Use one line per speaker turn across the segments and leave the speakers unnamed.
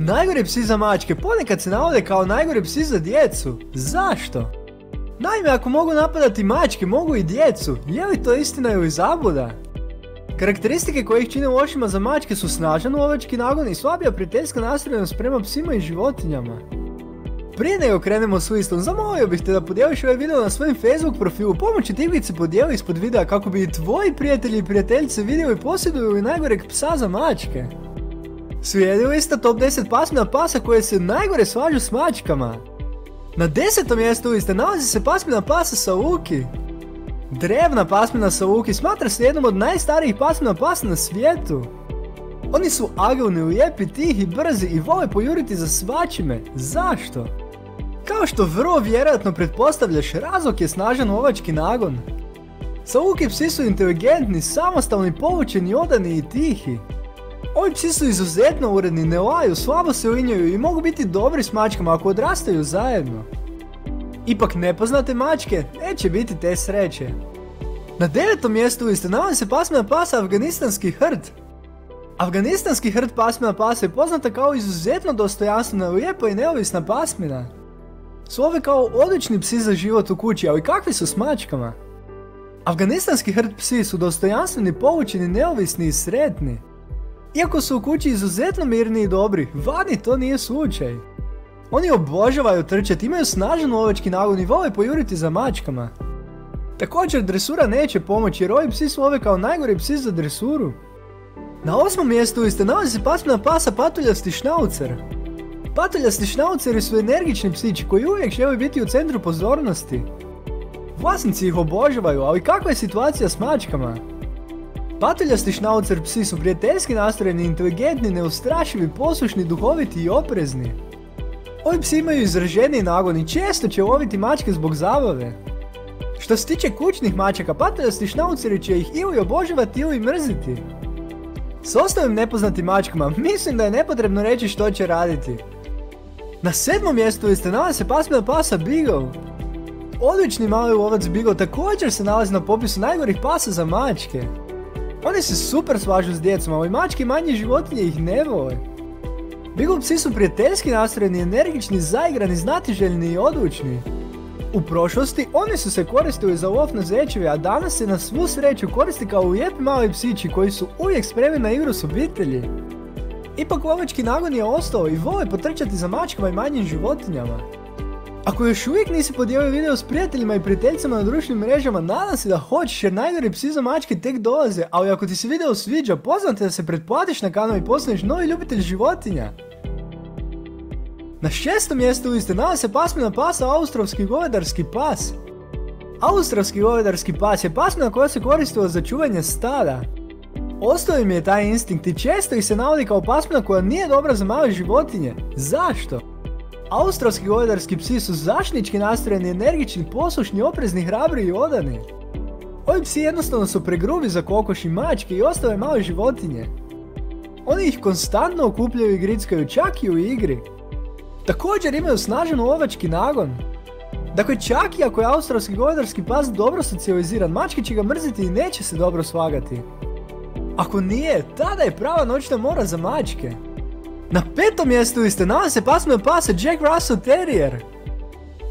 Najgori psi za mačke ponekad se navode kao najgori psi za djecu. Zašto? Naime, ako mogu napadati mačke, mogu i djecu. Je li to istina ili zabuda? Karakteristike koje ih čine lošima za mačke su snažan lovački nagon i slabija prijateljska nastrojenost prema psima i životinjama. Prije nego krenemo s listom, zamolio bih te da podijeliš ovaj video na svojim Facebook profilu, pomoći tiglice podijeli ispod videa kako bi i tvoji prijatelji i prijateljice vidjeli posjeduju li najgoreg psa za mačke. Slijedi lista top 10 pasmina pasa koje se najgore svađu s mačkama. Na desetom mjestu liste nalazi se pasmina pasa Saluki. Drevna pasmina Saluki smatra se jednom od najstarijih pasmina pasa na svijetu. Oni su agilni, lijepi, tihi, brzi i vole pojuriti za svačime. Zašto? Kao što vrlo vjerojatno pretpostavljaš, razlog je snažan lovački nagon. Saluki psi su inteligentni, samostalni, povučeni, odani i tihi. Ovi psi su izuzetno uredni, ne laju, slabo se uinjaju i mogu biti dobri s mačkama ako odrastaju zajedno. Ipak nepoznate mačke neće biti te sreće. Na devetom mjestu liste nalazi se pasmina pasa Afganistanski hrd. Afganistanski hrd pasmina pasa je poznata kao izuzetno dostojanstvena, lijepa i neovisna pasmina. Slove kao odlični psi za život u kući, ali kakvi su s mačkama? Afganistanski hrd psi su dostojanstveni, povučeni, neovisni i sretni. Iako su u kući izuzetno mirni i dobri, vani to nije slučaj. Oni obožavaju trčati, imaju snažan lovački nagon i vole pojuriti za mačkama. Također dresura neće pomoći jer ovi psi slove kao najgori psi za dresuru. Na osmom mjestu ste nalazi se pasmina pasa patuljasti šnaucer. Patuljasti šnauceri su energični psići koji uvijek žele biti u centru pozornosti. Vlasnici ih obožavaju, ali kakva je situacija s mačkama? Patuljasti šnaucer psi su prijateljski nastrojeni, inteligentni, neustrašivi, poslušni, duhoviti i oprezni. Ovi psi imaju izraženiji nagon i često će loviti mačke zbog zabave. Što se tiče kućnih mačaka, patuljasti šnauceri će ih ili obožavati ili mrziti. S ostalim nepoznatim mačkama mislim da je nepotrebno reći što će raditi. Na sedmom mjestu ste nalazi se pasmina pasa Beagle. Odlični mali lovac Beagle također se nalazi na popisu najgorih pasa za mačke. Oni se super svažu s djecom, ali mačke i manje životinje ih ne vole. Beagle psi su prijateljski nastrojeni, energični, zaigrani, znatiželjni i odlučni. U prošlosti oni su se koristili za lov na zečeve, a danas se na svu sreću koristi kao lijepi mali psići koji su uvijek spremni na igru s obitelji. Ipak lovački nagon je ostao i vole potrčati za mačkama i manjim životinjama. Ako još uvijek nisi podijelio video s prijateljima i prijateljicama na društvenim mrežama, nadam se da hoćeš jer najgori psi za mačke tek dolaze, ali ako ti se video sviđa, pozvam te da se pretplatiš na kanal i postaneš novi ljubitelj životinja. Na šestom mjestu liste nalazi se pasmina pasa Austrovski govedarski pas. Austrovski govedarski pas je pasmina koja se koristila za čuvanje stada. Ostao im je taj instinkt i često ih se navodi kao pasmina koja nije dobra za male životinje. Zašto? Australski govedarski psi su zaštnički nastrojeni, energični, poslušni, oprezni, hrabri i odani. Ovi psi jednostavno su pregrubi za kokoš i mačke i ostale male životinje. Oni ih konstantno okupljaju i grickaju čak i u igri. Također imaju snažan lovački nagon. Dakle, čak i ako je australski govedarski pas dobro socijaliziran, mačke će ga mrziti i neće se dobro svagati. Ako nije, tada je prava noćna mora za mačke. Na petom mjestu ste nalazi se pasme pasa Jack Russell Terrier.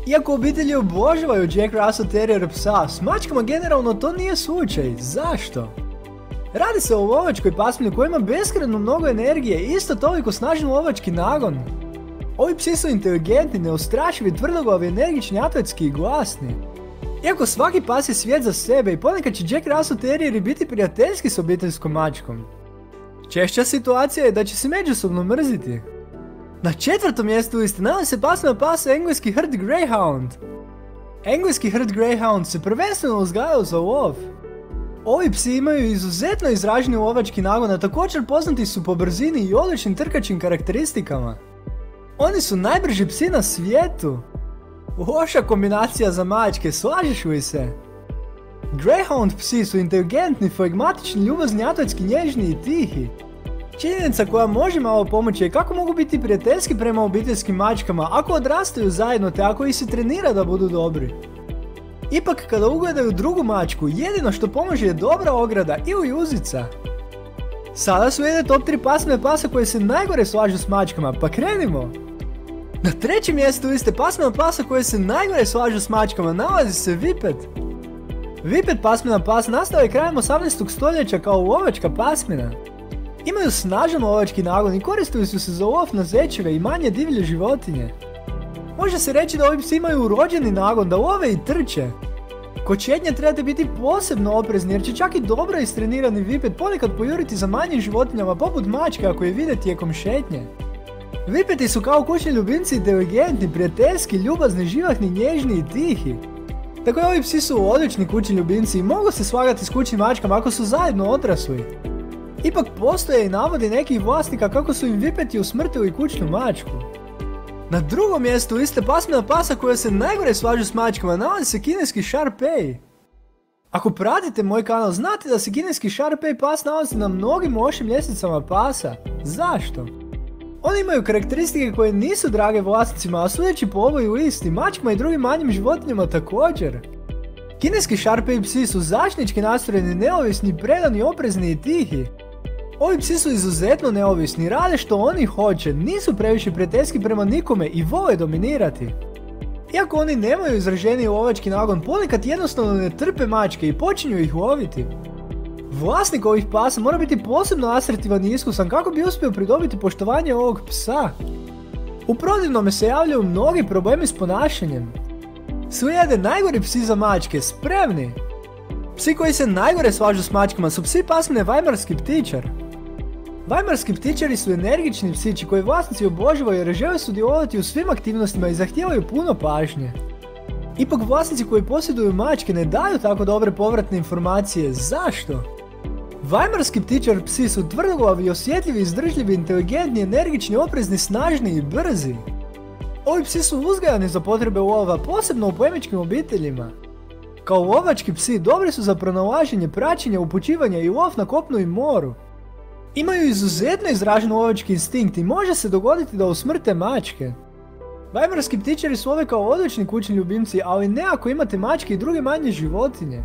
Iako obitelji obožavaju Jack Russell Terrier psa, s mačkama generalno to nije slučaj. Zašto? Radi se o lovačkoj pasmini koja ima beskreno mnogo energije i isto toliko snažan lovački nagon. Ovi psi su inteligentni, neustrašivi, tvrdoglavi, energični, atletski i glasni. Iako svaki pas je svijet za sebe i ponekad će Jack Russell Terrieri biti prijateljski s obiteljskom mačkom. Češća situacija je da će se međusobno mrziti. Na četvrtom mjestu liste nalazi se pasma pasa engleski hrd Greyhound. Engleski hrd Greyhound se prvenstveno uzgajao za lov. Ovi psi imaju izuzetno izraženi lovački nagon, a također poznati su po brzini i odličnim trkačim karakteristikama. Oni su najbrži psi na svijetu. Loša kombinacija za mačke, slažeš li se? Greyhound psi su inteligentni, flegmatični, ljubazni, atletski, nježni i tihi. Činjenica koja može malo pomoći je kako mogu biti prijateljski prema obiteljskim mačkama ako odrastaju zajedno te ako ih se trenira da budu dobri. Ipak kada ugledaju drugu mačku, jedino što pomože je dobra ograda ili uzica. Sada su jedne top 3 pasme pasa koje se najgore slažu s mačkama, pa krenimo! Na trećem mjestu liste pasmina pasa koje se najgore slažu s mačkama nalazi se Vipet. Vipet pasmina pas nastao je krajem 18. stoljeća kao lovačka pasmina. Imaju snažan lovački nagon i koristili su se za lov na zečeve i manje divlje životinje. Može se reći da ovi psi imaju urođeni nagon da love i trče. Kod četnje trebate biti posebno oprezni jer će čak i dobro istrenirani vipet ponekad pojuriti za manjim životinjama poput mačke ako je vide tijekom šetnje. Vipeti su kao kućni ljubimci inteligentni, prijateljski, ljubazni, živahni, nježni i tihi. Tako ovi psi su odlični kućni ljubimci i mogu se slagati s kućnim mačkama ako su zajedno odrasli. Ipak postoje i navodi nekih vlasnika kako su im vipeti usmrtili kućnu mačku. Na drugom mjestu liste pasmina pasa koja se najgore svađu s mačkama nalazi se kineski Sharpei. Ako pratite moj kanal, znate da se kineski Sharpei pas nalazi na mnogim lošim ljestvicama pasa. Zašto? Oni imaju karakteristike koje nisu drage vlasnicima, a sudeći po ovoj listi, mačkama i drugim manjim životinjama također. Kineski Sharpei psi su zaštnički nastrojeni, neovisni, predani, oprezni i tihi. Ovi psi su izuzetno neovisni, rade što oni hoće, nisu previše prijateljski prema nikome i vole dominirati. Iako oni nemaju izraženi lovački nagon, ponekad jednostavno ne trpe mačke i počinju ih loviti. Vlasnik ovih pasa mora biti posebno asertivan i iskusan kako bi uspio pridobiti poštovanje ovog psa. U protivnome se javljaju mnogi problemi s ponašanjem. Slijede najgori psi za mačke, spremni! Psi koji se najgore svažu s mačkama su psi pasmine Vajmarski ptičar. Vajmarski ptičari su energični psići koji vlasnici obožavaju jer žele sudjelovati u svim aktivnostima i zahtijevaju puno pažnje. Ipak vlasnici koji posjeduju mačke ne daju tako dobre povratne informacije. Zašto? Vajmarski ptičar psi su tvrdoglavi, osjetljivi, izdržljivi, inteligentni, energični, oprezni, snažni i brzi. Ovi psi su uzgajani za potrebe lova, posebno u plemičkim obiteljima. Kao lovački psi dobri su za pronalaženje, praćenje, upućivanje i lov na kopnu i moru. Imaju izuzetno izražen lovački instinkt i može se dogoditi da usmrte mačke. Vajmarski ptičari su ove kao odlični kućni ljubimci, ali ne ako imate mačke i druge manje životinje.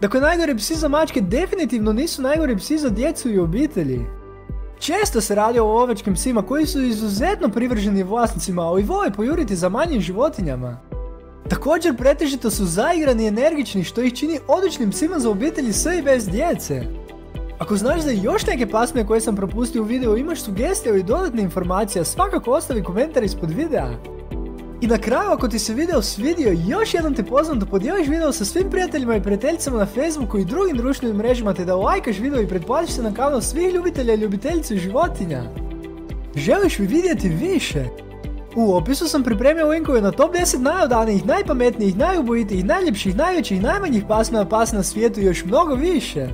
Dakle, najgori psi za mačke definitivno nisu najgori psi za djecu i obitelji. Često se radi o lovačkim psima koji su izuzetno privrženi vlasnicima, ali vole pojuriti za manjim životinjama. Također pretežito su zaigrani i energični što ih čini odličnim psima za obitelji sve i bez djece. Ako znaš za još neke pasme koje sam propustio u videu imaš sugestije ili dodatne informacije, svakako ostavi komentar ispod videa. I na kraju ako ti se video svidio, još jednom te pozvam da podijeliš video sa svim prijateljima i prijateljicama na Facebooku i drugim društvenim mrežama te da lajkaš video i pretplatiš se na kanal svih ljubitelja i ljubiteljicu životinja. Želiš li vidjeti više? U opisu sam pripremio linkove na top 10 najodanijih, najpametnijih, najubojitijih, najljepših, najvećih, najmanjih pasma pas na svijetu i još mnogo više.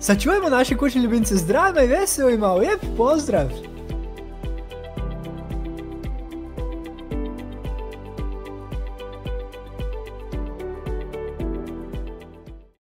Sačuvajmo naše kućne ljubimce zdravima i veselima, lijep pozdrav!